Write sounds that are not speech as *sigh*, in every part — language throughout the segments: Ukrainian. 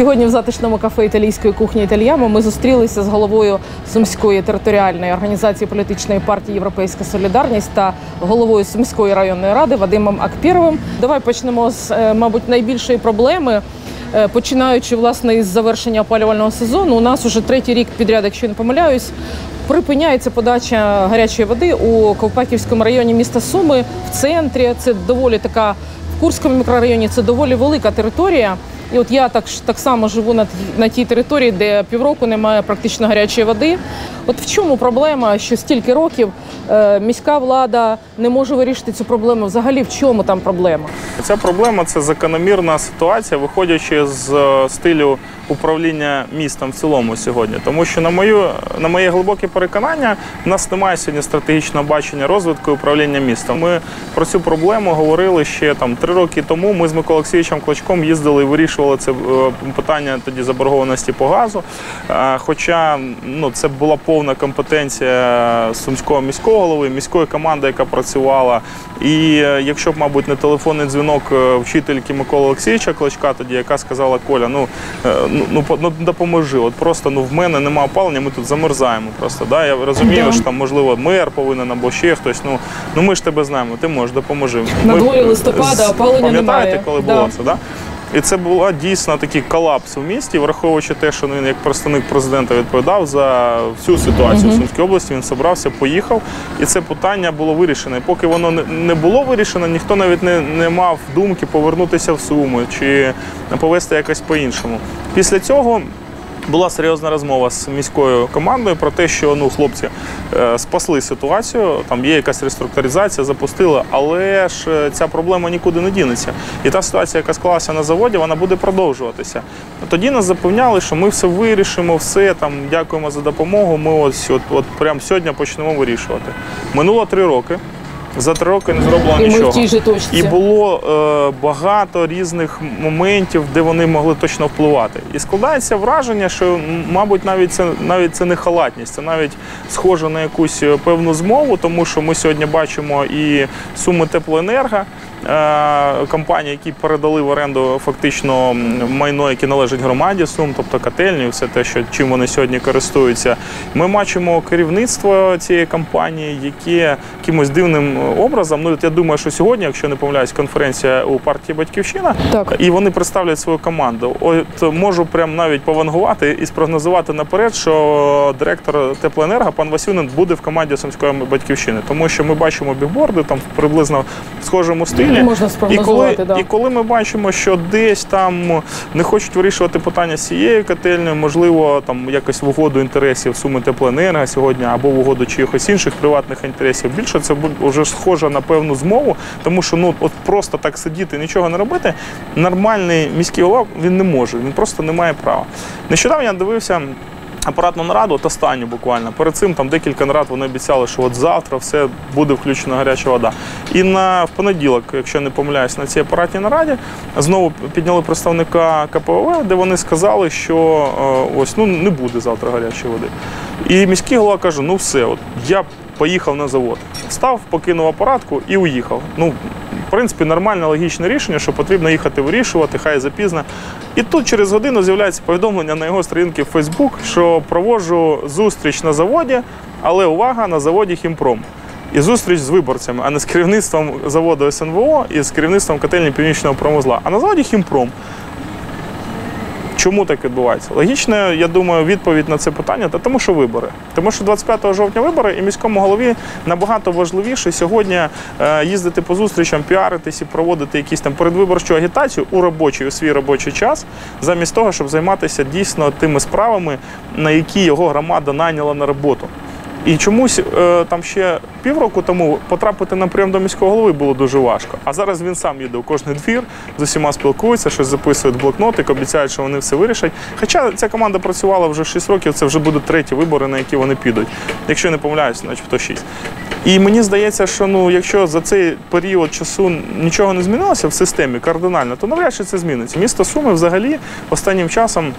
Сьогодні в затишному кафе італійської кухні Італіямо ми зустрілися з головою Сумської територіальної організації політичної партії Європейська Солідарність та головою Сумської районної ради Вадимом Акпіровим. Давай почнемо з, е, мабуть, найбільшої проблеми. Е, Починаючи власне із завершення опалювального сезону, у нас уже третій рік підряд, якщо не помиляюсь, припиняється подача гарячої води у Ковпаківському районі міста Суми в центрі. Це доволі така в Курському мікрорайоні. Це доволі велика територія. І от я так, так само живу на, на тій території, де півроку немає практично гарячої води. От в чому проблема, що стільки років е, міська влада не може вирішити цю проблему? Взагалі, в чому там проблема? Ця проблема це закономірна ситуація, виходячи з е, стилю управління містом в цілому сьогодні. Тому що, на мою на моє глибоке переконання, в нас немає сьогодні стратегічного бачення розвитку і управління містом. Ми про цю проблему говорили ще там три роки тому. Ми з Миколою Клочком їздили і вирішували це е, питання тоді заборгованості по газу. Е, Хоча ну, це була повна компетенція сумського міського голови, міської команди, яка працювала. І е, якщо б, мабуть, не телефонний дзвінок вчительки Миколи Олексійовича Клочка, тоді яка сказала Коля, ну, ну, ну, ну допоможи. От просто ну в мене немає опалення, ми тут замерзаємо. Просто да. Я розумію, Да. що там можливо мер повинен або ще хтось. Ну ну ми ж тебе знаємо, ти можеш допоможи. На дворі листопада, опалення Пам'ятаєте, немає. коли Да. було це? Да? І це була дійсно такий колапс у місті, враховуючи те, що він як представник президента відповідав за всю ситуацію в Сумській області. Він собрався, поїхав, і це питання було вирішено. І поки воно не- було вирішено, ніхто навіть не, не мав думки повернутися в Суми чи повести якось по-іншому. Після цього. Була серйозна розмова з міською командою про те, що ну хлопці е, спасли ситуацію. Там є якась реструктуризація, запустили, але ж е, ця проблема нікуди не дінеться. І та ситуація, яка склалася на заводі, вона буде продовжуватися. Тоді нас запевняли, що ми все вирішимо, все там дякуємо за допомогу. Ми ось от, от прямо сьогодні почнемо вирішувати. Минуло три роки. За три роки не зроблено І ми нічого. в тій же точці. І було е, багато різних моментів, де вони могли точно впливати. І складається враження, що мабуть навіть це навіть це не халатність, це навіть схоже на якусь е, певну змову, тому що ми сьогодні бачимо і суми теплоенерго. Е, Компанії, які передали в оренду фактично майно, яке належить громаді Сум, тобто котельні, все те, що чим вони сьогодні користуються. Ми бачимо керівництво цієї компанії, яке якимось дивним образом. Ну я думаю, що сьогодні, якщо не помиляюсь, конференція у партії Батьківщина, Так. і вони представлять свою команду. От можу прям навіть повангувати і спрогнозувати наперед, що директор теплоенерго пан Васюнин буде в команді Сумської батьківщини, тому що ми бачимо бігборди там приблизно в схожому стилі. Можна І коли, да. і коли ми бачимо, що десь там не хочуть вирішувати питання з цією котельнею, можливо, там якось в угоду інтересів суми теплоенерго сьогодні або в угоду чиїхось інших приватних інтересів. Більше це вже схоже на певну змову, тому що ну от просто так сидіти, нічого не робити. Нормальний міський голова він не може, він просто не має права. Нещодавно я дивився. Апаратну нараду, от останню буквально. Перед цим там декілька нарад вони обіцяли, що от завтра все буде включена гаряча вода. І на в понеділок, якщо не помиляюсь, на цій апаратній нараді знову підняли представника КПВ, де вони сказали, що е, ось ну не буде завтра гарячої води. І міський голова каже: ну все, от я поїхав на завод. Став, покинув апаратку і уїхав. Ну, в принципі, нормальне логічне рішення, що потрібно їхати вирішувати, хай запізно. І тут через годину з'являється повідомлення на його сторінці в Facebook, що проводжу зустріч на заводі, але увага на заводі Хімпром. І зустріч з виборцями, а не з керівництвом заводу СНВО і з керівництвом котельні північного промозла. А на заводі Хімпром. Чому так відбувається? Логічна, я думаю, відповідь на це питання, та тому що вибори. Тому що 25 жовтня вибори і міському голові набагато важливіше сьогодні е, їздити по зустрічам, піаритись і проводити якісь там передвиборчу агітацію у робочий, у свій робочий час, замість того, щоб займатися дійсно тими справами, на які його громада найняла на роботу. І чомусь е, там ще півроку тому потрапити на прийом до міського голови було дуже важко. А зараз він сам їде у кожний двір, з усіма спілкується, щось записує блокнотик, обіцяють, що вони все вирішать. Хоча ця команда працювала вже 6 років, це вже будуть треті вибори, на які вони підуть. Якщо я не помиляюсь, начебто 6. І мені здається, що ну, якщо за цей період часу нічого не змінилося в системі кардинально, то навряд чи це зміниться. Місто Суми взагалі останнім часом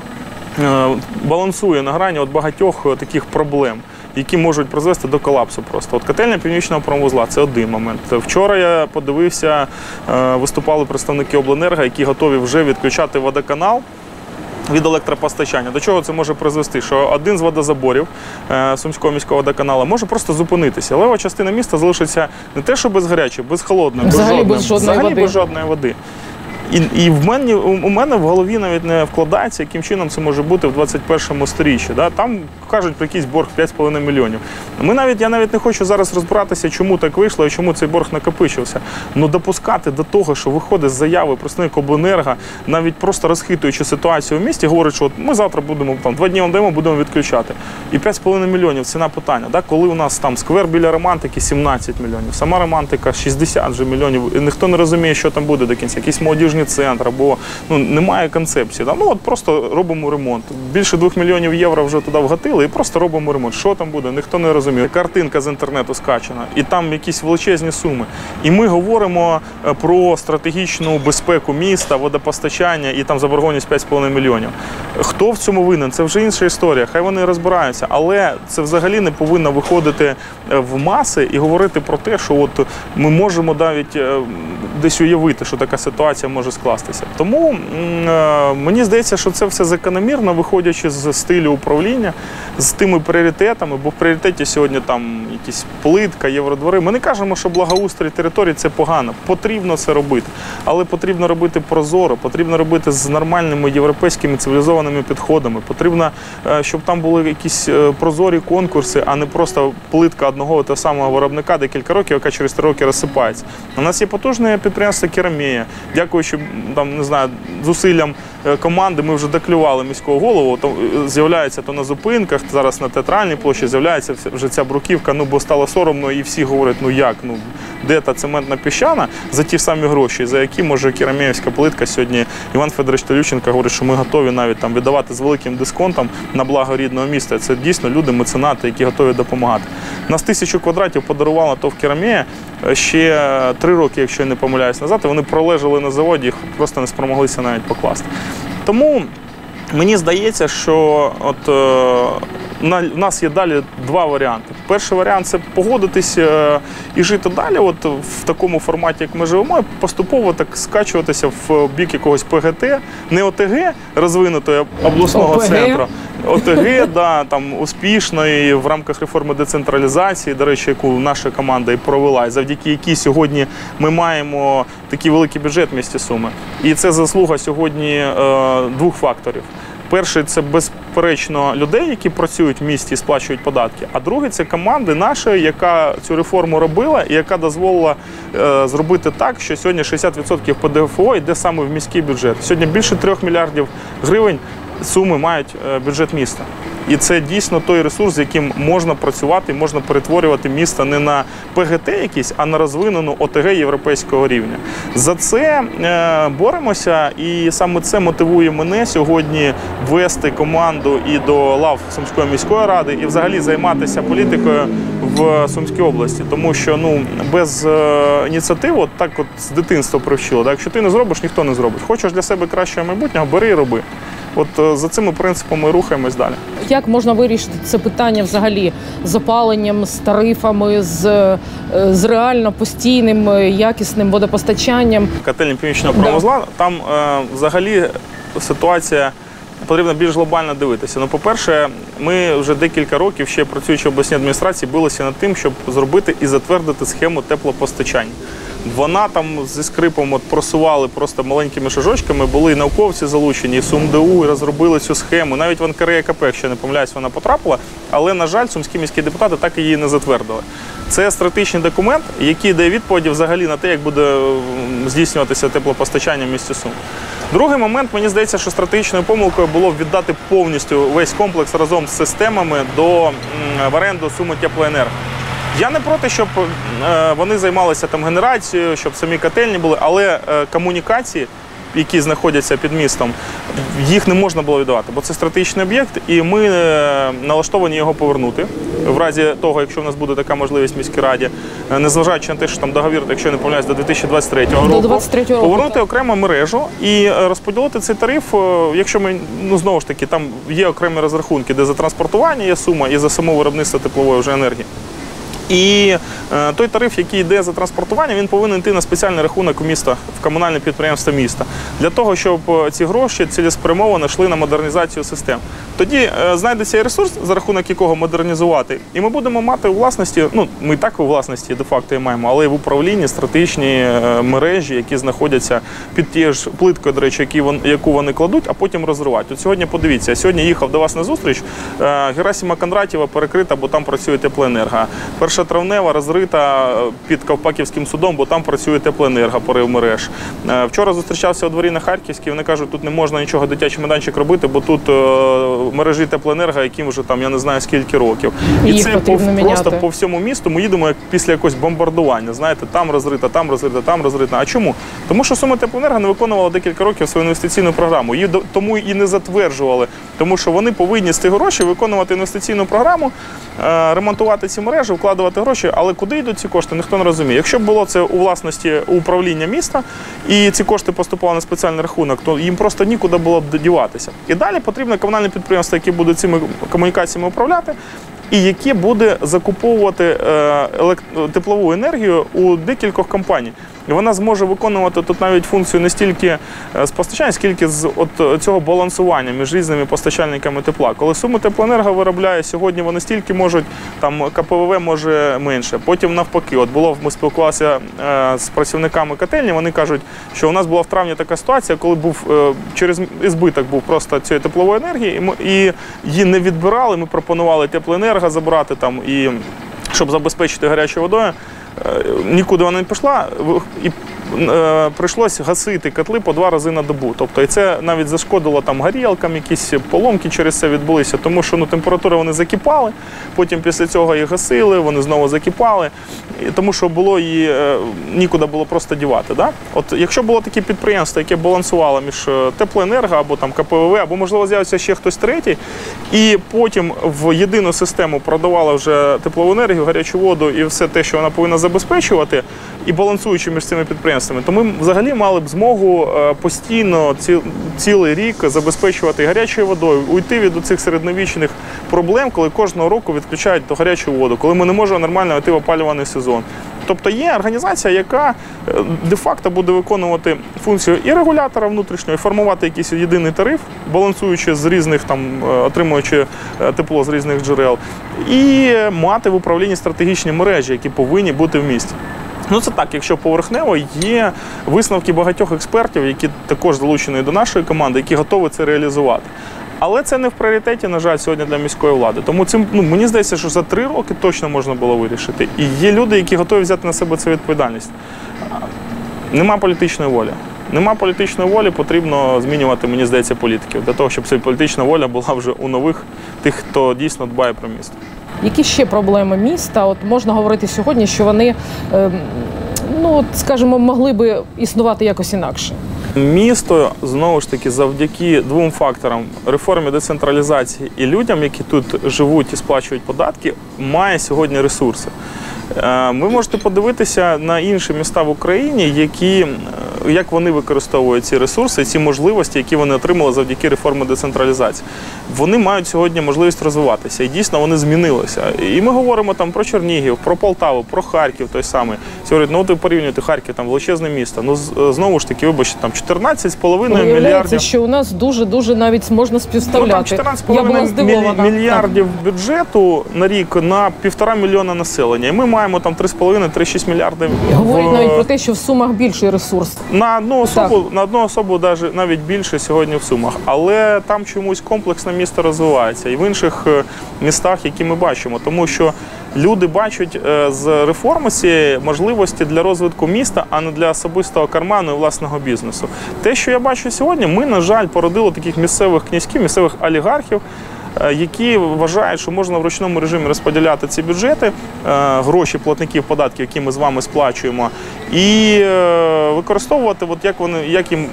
е, балансує на грані от багатьох е, таких проблем. Які можуть призвести до колапсу просто. От котельня північного промвузла це один момент. Вчора я подивився, е, виступали представники обленерго, які готові вже відключати водоканал від електропостачання. До чого це може призвести? Що один з водозаборів е, Сумського міського водоканалу може просто зупинитися. Лева частина міста залишиться не те, що без гарячої, без холодної, без жодної без жодної води. І, і в мене, у мене в голові навіть не вкладається, яким чином це може бути в 21 сторіччі. Да? Там кажуть про якийсь борг 5,5 мільйонів. Ми навіть, я навіть не хочу зараз розбиратися, чому так вийшло і чому цей борг накопичився. Ну допускати до того, що виходить з заяви представник обленерго, навіть просто розхитуючи ситуацію в місті, говорить, що от ми завтра будемо там два дні вам будемо відключати. І 5,5 мільйонів ціна питання. Да? Коли у нас там сквер біля романтики 17 мільйонів, сама романтика 60 вже мільйонів. І ніхто не розуміє, що там буде до кінця. Якийсь молодіжний центр або ну немає концепції. Да? Ну от просто робимо ремонт. Більше 2 мільйонів євро вже туди вгатили і просто робимо ремонт. Що там буде? Ніхто не розуміє. Картинка з інтернету скачана, і там якісь величезні суми. І ми говоримо е, про стратегічну безпеку міста, водопостачання і там заборгованість 5,5 мільйонів. Хто в цьому винен? Це вже інша історія. Хай вони розбираються, але це взагалі не повинно виходити е, в маси і говорити про те, що от ми можемо навіть е, десь уявити, що така ситуація може скластися. Тому е, мені здається, що це все закономірно, виходячи з стилю управління, з тими пріоритетами, бо в пріоритеті сьогодні там якісь плитка, євродвори. Ми не кажемо, що благоустрій території це погано. Потрібно це робити, але потрібно робити прозоро, потрібно робити з нормальними європейськими цивілізованими підходами. Потрібно, е, щоб там були якісь е, прозорі конкурси, а не просто плитка одного того самого виробника декілька років, яка через три роки розсипається. У нас є потужне підприємство Керамія. Дякуючи там, не знаю, зусиллям команди, ми вже доклювали міського голову. То е, з'являється то на зупинках, зараз на театральній площі з'являється вже ця бруківка. Ну бо стало соромно, і всі говорять, ну як, ну де та цементна піщана за ті самі гроші, за які може кераміївська плитка сьогодні. Іван Федорович Талюченко говорить, що ми готові навіть там віддавати з великим дисконтом на благо рідного міста. Це дійсно люди, меценати, які готові допомагати. Нас тисячу квадратів подарувала ТОВ Керамія е, ще три роки, якщо я не помиляюсь назад. Вони пролежали на заводі, їх просто не спромоглися навіть покласти. Тому Мені здається, що от в нас є далі два варіанти. Перший варіант це погодитись е, і жити далі, от в такому форматі, як ми живемо, і поступово так скачуватися в бік якогось ПГТ, не ОТГ розвинутої обласного ОПГ. центру. ОТГ, *laughs* да, там успішно і в рамках реформи децентралізації, до речі, яку наша команда і провела, і завдяки якій сьогодні ми маємо такий великий бюджет в місті Суми. І це заслуга сьогодні е, двох факторів. Перший це безперечно людей, які працюють в місті і сплачують податки. А другий це команди нашої, яка цю реформу робила і яка дозволила е, зробити так, що сьогодні 60% ПДФО йде саме в міський бюджет. Сьогодні більше 3 мільярдів гривень суми мають е, бюджет міста. І це дійсно той ресурс, з яким можна працювати, можна перетворювати місто не на ПГТ якийсь, а на розвинену ОТГ європейського рівня. За це е, боремося, і саме це мотивує мене сьогодні вести команду і до лав Сумської міської ради, і взагалі займатися політикою в Сумській області. Тому що ну без е, ініціативи, от так от з дитинства привчило. Так? Якщо ти не зробиш, ніхто не зробить. Хочеш для себе кращого майбутнього, бери і роби. От е, за цими принципами рухаємось далі. Як можна вирішити це питання взагалі з опаленням, з тарифами, з, е, з реально постійним е, якісним водопостачанням? котельні північного промозла, там е, взагалі ситуація потрібно більш глобально дивитися. Ну, по-перше, ми вже декілька років, ще працюючи в обласній адміністрації, билися над тим, щоб зробити і затвердити схему теплопостачання. Вона там зі скрипом от просували просто маленькими шажочками, були і науковці залучені, і СумДУ, і розробили цю схему. Навіть в НКРЕКП, якщо не помиляюсь, вона потрапила. Але, на жаль, сумські міські депутати так її не затвердили. Це стратегічний документ, який дає відповіді взагалі на те, як буде здійснюватися теплопостачання в місті Сум. Другий момент, мені здається, що стратегічною помилкою було віддати повністю весь комплекс разом з системами до в оренду суми теплоенерго. Я не проти, щоб е, вони займалися там генерацією, щоб самі котельні були, але е, комунікації, які знаходяться під містом, їх не можна було віддавати, бо це стратегічний об'єкт, і ми е, налаштовані його повернути. В разі того, якщо в нас буде така можливість в міській раді, е, незважаючи на те, що там договір, якщо не помиляюсь, до 2023 року, До 23 року, повернути так. окрему мережу і е, розподілити цей тариф. Якщо ми ну знову ж таки там є окремі розрахунки, де за транспортування є сума і за само виробництво теплової вже енергії. І е, той тариф, який йде за транспортування, він повинен йти на спеціальний рахунок міста в комунальне підприємство міста для того, щоб е, ці гроші цілеспрямовано йшли на модернізацію систем. Тоді е, знайдеться і ресурс, за рахунок якого модернізувати, і ми будемо мати у власності. Ну ми і так у власності де-факто і маємо, але і в управлінні стратегічні мережі, які знаходяться під тією ж плиткою, до речі, яку вони кладуть, а потім розривають. От сьогодні подивіться, я сьогодні їхав до вас на зустріч. Герасима Кондратєва перекрита, бо там працює теплоенерго. Перша травнева розрита е, під Ковпаківським судом, бо там працює теплоенерго, порив мереж. Е, Вчора зустрічався у дворі на Харківській. Вони кажуть, тут не можна нічого дитячий майданчик робити, бо тут е, мережі теплоенерго, яким вже там я не знаю скільки років. І їх це по, просто по всьому місту ми їдемо як після якогось бомбардування. Знаєте, там розрита, там розрита, там розрита. А чому? Тому що Суми Теплоенерго не виконувала декілька років свою інвестиційну програму. Її тому і не затверджували, тому що вони повинні з тих грошей виконувати інвестиційну програму, ремонтувати ці мережі, вкладувати гроші. Але куди йдуть ці кошти, ніхто не розуміє. Якщо б було це у власності управління міста і ці кошти поступали на спеціальний рахунок, то їм просто нікуди було б діватися. І далі потрібно комунальне підприємство, яке буде цими комунікаціями управляти і яке буде закуповувати е, теплову енергію у декількох компаній. І вона зможе виконувати тут навіть функцію не стільки е, з постачання, скільки з от цього балансування між різними постачальниками тепла. Коли суми теплоенерго виробляє сьогодні, вони стільки можуть, там КПВВ може менше. Потім навпаки, от було ми спілкувалися е, з працівниками котельні. Вони кажуть, що у нас була в травні така ситуація, коли був е, через збиток був просто цієї теплової енергії, і ми і її не відбирали. Ми пропонували теплоенерго забрати там і щоб забезпечити гарячою водою. Е, Нікуди вона не пішла, і е, прийшлося гасити котли по два рази на добу. Тобто, і це навіть зашкодило там горілкам, якісь поломки через це відбулися, тому що ну, температура вони закипали, потім після цього їх гасили, вони знову закипали, тому що було її е, нікуди було просто дівати. Да? От якщо було таке підприємство, яке балансувало між теплоенерго або там КПВВ, або можливо з'явиться ще хтось третій, і потім в єдину систему продавала вже теплову енергію, гарячу воду і все те, що вона повинна забезпечувати, і балансуючи між цими підприємствами, то ми взагалі мали б змогу е, постійно ці, цілий рік забезпечувати гарячою водою, уйти від цих середньовічних проблем, коли кожного року відключають гарячу воду, коли ми не можемо нормально йти в опалюваний сезон. Тобто є організація, яка е, де-факто буде виконувати функцію і регулятора внутрішнього, і формувати якийсь єдиний тариф, балансуючи з різних там, е, отримуючи е, тепло з різних джерел, і мати в управлінні стратегічні мережі, які повинні бути в місті. Ну це так, якщо поверхнево є висновки багатьох експертів, які також залучені до нашої команди, які готові це реалізувати. Але це не в пріоритеті, на жаль, сьогодні для міської влади. Тому цим ну мені здається, що за три роки точно можна було вирішити. І є люди, які готові взяти на себе цю відповідальність. Нема політичної волі. Нема політичної волі, потрібно змінювати, мені здається, політиків для того, щоб ця політична воля була вже у нових тих, хто дійсно дбає про місто. Які ще проблеми міста? От можна говорити сьогодні, що вони, ем, ну скажімо, могли би існувати якось інакше. Місто знову ж таки завдяки двом факторам реформі децентралізації і людям, які тут живуть і сплачують податки, має сьогодні ресурси. Е, Ви можете подивитися на інші міста в Україні, які, е, як вони використовують ці ресурси, ці можливості, які вони отримали завдяки реформі децентралізації. Вони мають сьогодні можливість розвиватися, і дійсно вони змінилися. І ми говоримо там про Чернігів, про Полтаву, про Харків той самий. Сьогодні, ну ти порівнюєте Харків, там величезне місто. Ну знову ж таки, вибачте, там 14,5 Виявляється, мільярдів. що у нас дуже дуже навіть можна Ну, там співставляти. 14,5 Я була здивована. мілі- мільярдів бюджету на рік на півтора мільйона населення. І ми маємо там 3,5-3,6 мільярдів. Так. Говорять в- навіть про те, що в сумах більший ресурс. на одну особу, на одну особу даже, навіть більше сьогодні в Сумах. Але там чомусь комплексне місто розвивається. І в інших е, містах, які ми бачимо. Тому що люди бачать е, з реформи цієї можливості для розвитку міста, а не для особистого карману і власного бізнесу. Те, що я бачу сьогодні, ми, на жаль, породили таких місцевих князьків, місцевих олігархів. Е, Які вважають, що можна в ручному режимі розподіляти ці бюджети, е, гроші платників податків, які ми з вами сплачуємо, і е, використовувати, от як вони, як їм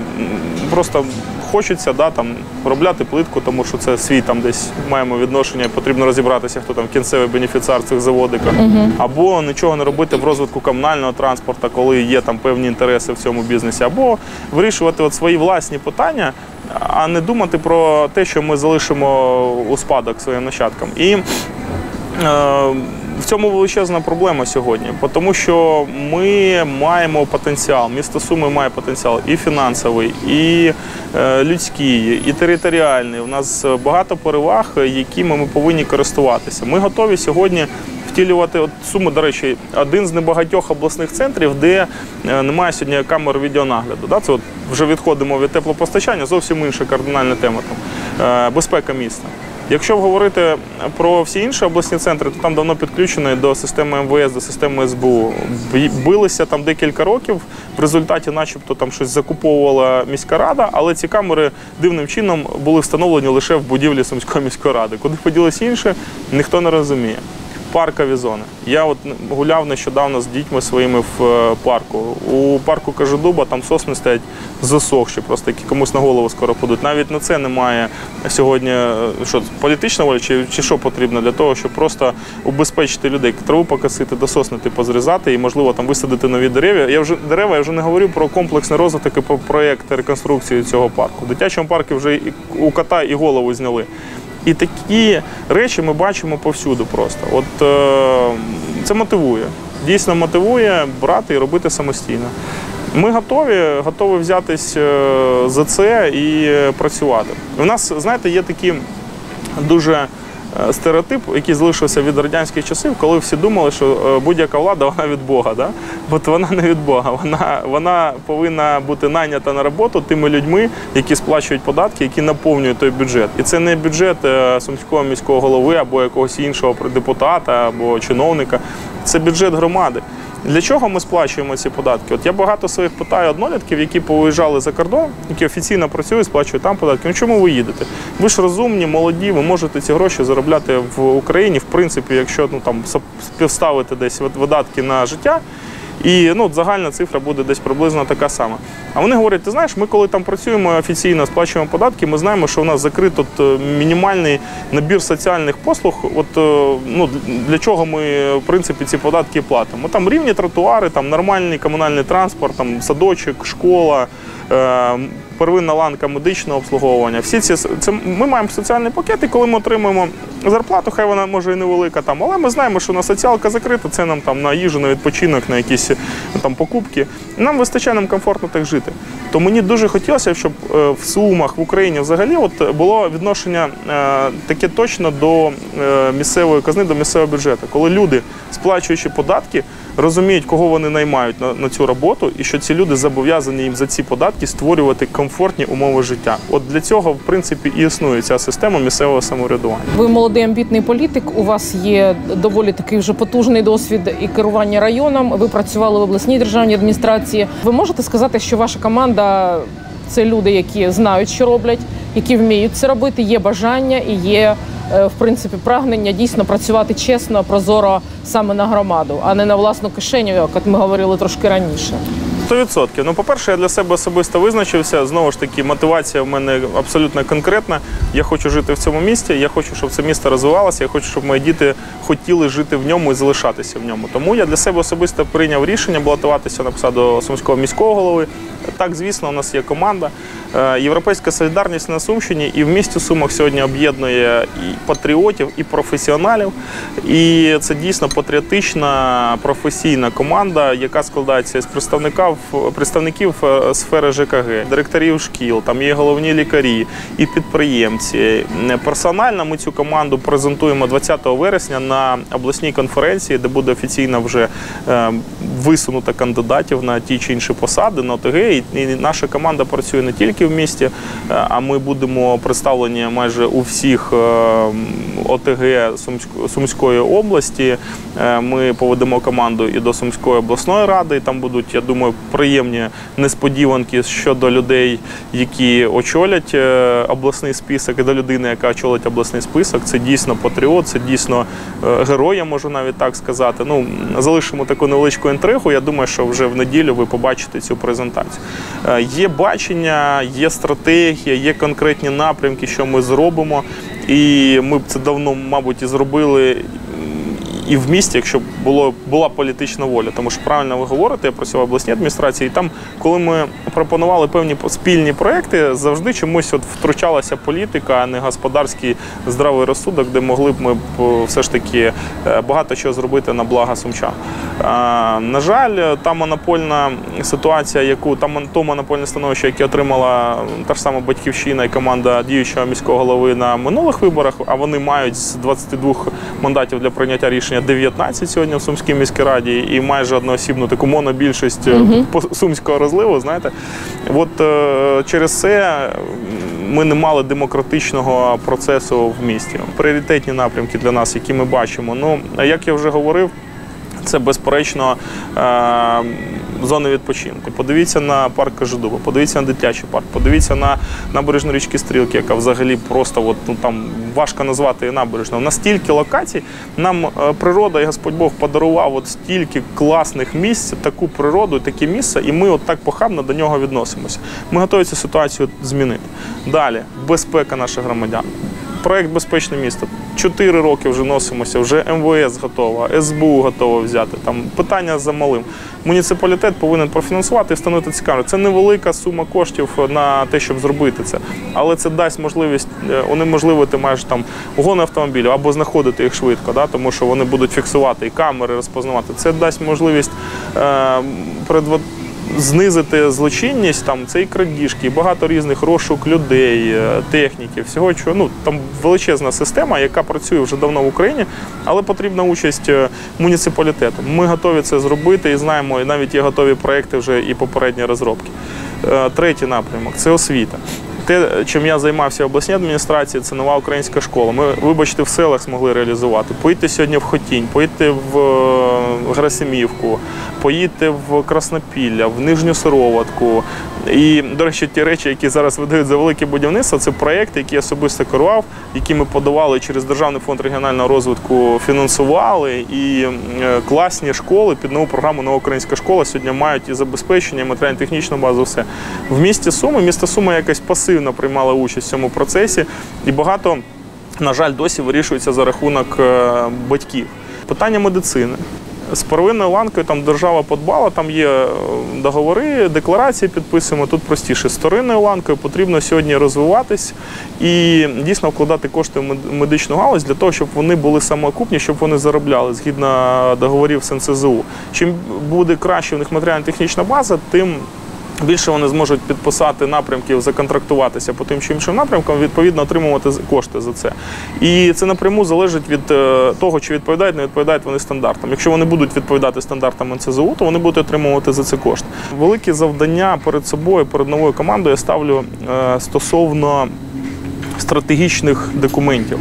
просто хочеться, да, там виробляти плитку, тому що це свій там десь маємо відношення, і потрібно розібратися, хто там кінцевий бенефіціар цих заводиках, або нічого не робити в розвитку комунального транспорту, коли є там певні інтереси в цьому бізнесі, або вирішувати от свої власні питання, а не думати про те, що ми залишимо у спадок своїм нащадкам. І Е, в цьому величезна проблема сьогодні, тому що ми маємо потенціал. Місто Суми має потенціал і фінансовий, і е, людський, і територіальний. У нас багато переваг, якими ми повинні користуватися. Ми готові сьогодні втілювати от Суми, до речі, один з небагатьох обласних центрів, де е, немає сьогодні камер відеонагляду. Да? Це от вже відходимо від теплопостачання, зовсім інша кардинальна тема там е, безпека міста. Якщо говорити про всі інші обласні центри, то там давно підключені до системи МВС, до системи СБУ. Билися там декілька років. В результаті, начебто, там щось закуповувала міська рада, але ці камери дивним чином були встановлені лише в будівлі Сумської міської ради. Куди поділися інші, ніхто не розуміє. Паркові зони. Я от гуляв нещодавно з дітьми своїми в е, парку. У парку Кажедуба там сосни стоять засохші, просто які комусь на голову скоро падуть. Навіть на це немає сьогодні е, що, політична воля чи, чи що потрібно для того, щоб просто убезпечити людей, траву покосити, до сосни типу, зрізати і, можливо, там висадити нові дерева. Я вже дерева, я вже не говорю про комплексний розвиток і про проєкт реконструкції цього парку. В дитячому парку вже і у кота і голову зняли. І такі речі ми бачимо повсюду просто. От е, це мотивує. Дійсно мотивує брати і робити самостійно. Ми готові, готові взятись е, за це і е, працювати. У нас, знаєте, є такі дуже стереотип, який залишився від радянських часів, коли всі думали, що е, будь-яка влада вона від Бога. Да? От вона не від Бога. Вона, вона повинна бути найнята на роботу тими людьми, які сплачують податки, які наповнюють той бюджет. І це не бюджет е, сумського міського голови або якогось іншого депутата або чиновника. Це бюджет громади. Для чого ми сплачуємо ці податки? От я багато своїх питаю однолітків, які поїжджали за кордон, які офіційно працюють, сплачують там податки. Ну чому ви їдете? Ви ж розумні, молоді, ви можете ці гроші заробляти в Україні. В принципі, якщо ну там співставити десь видатки на життя. І ну, загальна цифра буде десь приблизно така сама. А вони говорять: ти знаєш, ми коли там працюємо офіційно, сплачуємо податки, ми знаємо, що у нас закрит от, е, мінімальний набір соціальних послуг. От е, ну для чого ми в принципі ці податки платимо? Там рівні тротуари, там нормальний комунальний транспорт, там садочок, школа. Е, Первинна ланка медичного обслуговування. Всі ці це ми маємо соціальний пакет, і коли ми отримуємо зарплату, хай вона може і невелика там, але ми знаємо, що на соціалка закрита, це нам там на їжу, на відпочинок, на якісь ну, там покупки. Нам вистачає нам комфортно так жити. То мені дуже хотілося, щоб е, в Сумах, в Україні взагалі от було відношення е, таке точно до е, місцевої казни, до місцевого бюджету, коли люди, сплачуючи податки, розуміють, кого вони наймають на, на цю роботу, і що ці люди зобов'язані їм за ці податки створювати комфортні умови життя. От для цього, в принципі, і існує ця система місцевого самоврядування. Ви молодий амбітний політик. У вас є доволі такий вже потужний досвід і керування районом. Ви працювали в обласній державній адміністрації. Ви можете сказати, що ваша команда це люди, які знають, що роблять, які вміють це робити. Є бажання і є е, в принципі прагнення дійсно працювати чесно, прозоро саме на громаду, а не на власну кишеню, як ми говорили трошки раніше. 100%. Ну, по-перше, я для себе особисто визначився. Знову ж таки, мотивація в мене абсолютно конкретна. Я хочу жити в цьому місті, я хочу, щоб це місто розвивалося, я хочу, щоб мої діти хотіли жити в ньому і залишатися в ньому. Тому я для себе особисто прийняв рішення балотуватися на посаду сумського міського голови. Так, звісно, у нас є команда. Е, Європейська солідарність на Сумщині і в місті Сумах сьогодні об'єднує і патріотів, і професіоналів. І це дійсно патріотична професійна команда, яка складається з представників, представників е, сфери ЖКГ, директорів шкіл, там є головні лікарі і підприємці. Персонально ми цю команду презентуємо 20 вересня на обласній конференції, де буде офіційно вже е, висунуто кандидатів на ті чи інші посади на ОТГ. І наша команда працює не тільки в місті, е, а ми будемо представлені майже у всіх е, ОТГ Сумськ- Сумської області. Е, Ми поведемо команду і до Сумської обласної ради. Там будуть, я думаю, приємні несподіванки щодо людей, які очолять обласний список, і до людини, яка очолить обласний список. Це дійсно патріот, це дійсно герой, я можу навіть так сказати. Ну, залишимо таку невеличку інтригу. Я думаю, що вже в неділю ви побачите цю презентацію. Е, Є бачення, є стратегія, є конкретні напрямки, що ми зробимо. І ми б це давно, мабуть, і зробили і в місті, якщо б було, була політична воля. Тому що правильно ви говорите, я працював в обласній адміністрації, і там, коли ми пропонували певні спільні проекти, завжди чомусь от втручалася політика, а не господарський здравий розсудок, де могли б ми е, все ж таки е, багато чого зробити на благо сумчан. На жаль, та монопольна ситуація, яку там то монопольне становище, яке отримала та ж сама батьківщина і команда діючого міського голови на минулих виборах, а вони мають з 22 мандатів для прийняття рішення 19 сьогодні в Сумській міській раді і майже одноосібну таку монобільшість по сумського розливу. Знаєте, от е, через це ми не мали демократичного процесу в місті. Пріоритетні напрямки для нас, які ми бачимо. Ну як я вже говорив. Це безперечно е, зони відпочинку. Подивіться на парк Кожедуба, подивіться на дитячий парк, подивіться на набережну річки Стрілки, яка взагалі просто от, ну, там важко назвати її набережною. Настільки локацій нам е, природа і Господь Бог подарував от стільки класних місць, таку природу, таке місце, і ми от так похабно до нього відносимося. Ми готові цю ситуацію змінити. Далі безпека наших громадян. Проект Безпечне місто. Чотири роки вже носимося, вже МВС готова, СБУ готова взяти. Там питання за малим. Муніципалітет повинен профінансувати і встановити ці камери. Це невелика сума коштів на те, щоб зробити це. Але це дасть можливість е, унеможливити майже там угони автомобілів або знаходити їх швидко, да? тому що вони будуть фіксувати і камери розпознавати. Це дасть можливість е, знизити злочинність, там це і крадіжки, і багато різних розшук людей, е, техніки, всього чого. Ну там величезна система, яка працює вже давно в Україні, але потрібна участь е, муніципалітету. Ми готові це зробити і знаємо, і навіть є готові проекти вже і попередні розробки. Е, Третій напрямок це освіта. Те, чим я займався в обласній адміністрації, це нова українська школа. Ми, вибачте, в селах змогли реалізувати. Поїдьте сьогодні в Хотінь, поїдьте в Грасимівку, поїдьте в Краснопілля, в Нижню Сироватку. І, до речі, ті речі, які зараз видають за велике будівництво, це проєкти, які я особисто керував, які ми подавали через Державний фонд регіонального розвитку, фінансували. І е, класні школи під нову програму Нова українська школа сьогодні мають і забезпечення, і матеріально-технічну базу, все. В місті Суми, місто Суми якось пасивно приймало участь в цьому процесі, і багато, на жаль, досі вирішується за рахунок е, батьків. Питання медицини. З первинною ланкою там держава подбала, там є е, договори, декларації підписуємо. Тут простіше. З вторинною ланкою потрібно сьогодні розвиватись і дійсно вкладати кошти в медичну галузь для того, щоб вони були самоокупні, щоб вони заробляли згідно договорів з НСЗУ. Чим буде краще в них матеріально-технічна база, тим більше вони зможуть підписати напрямків, законтрактуватися по тим чи іншим напрямкам, відповідно отримувати кошти за це. І це напряму залежить від е, того, чи відповідають, не відповідають вони стандартам. Якщо вони будуть відповідати стандартам НЦЗУ, то вони будуть отримувати за це кошти. Великі завдання перед собою, перед новою командою я ставлю е, стосовно стратегічних документів.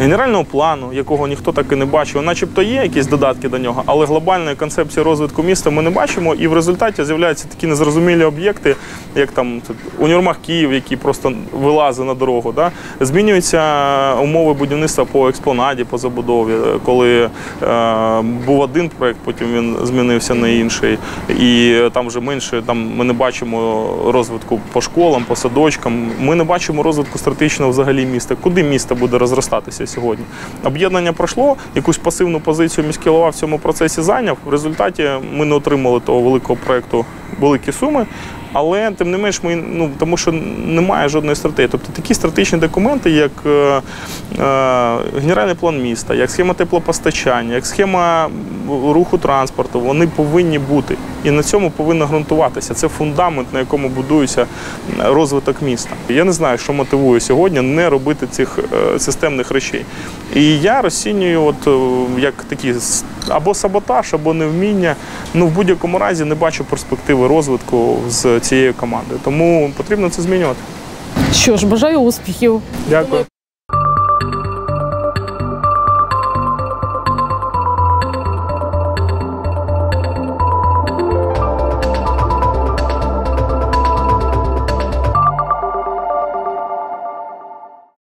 Генерального плану, якого ніхто так і не бачив, начебто є якісь додатки до нього, але глобальної концепції розвитку міста ми не бачимо, і в результаті з'являються такі незрозумілі об'єкти, як там універмаг Київ, який просто вилазить на дорогу. Да? Змінюються умови будівництва по експланаді, по забудові, коли е, був один проект, потім він змінився на інший, і там вже менше там ми не бачимо розвитку по школам, по садочкам. Ми не бачимо розвитку стратегічного взагалі міста. Куди місто буде розростатися сьогодні? Об'єднання пройшло, якусь пасивну позицію міський голова в цьому процесі зайняв. В результаті ми не отримали того великого проекту великі суми. Але тим не менш, ми ну тому, що немає жодної стратегії. Тобто такі стратегічні документи, як е, е, генеральний план міста, як схема теплопостачання, як схема руху транспорту, вони повинні бути. І на цьому повинно ґрунтуватися. Це фундамент, на якому будується розвиток міста. Я не знаю, що мотивує сьогодні не робити цих е, системних речей. І я розцінюю, от е, як такі або саботаж, або невміння. Ну в будь-якому разі не бачу перспективи розвитку з цією командою. Тому потрібно це змінювати. Що ж, бажаю успіхів. Дякую.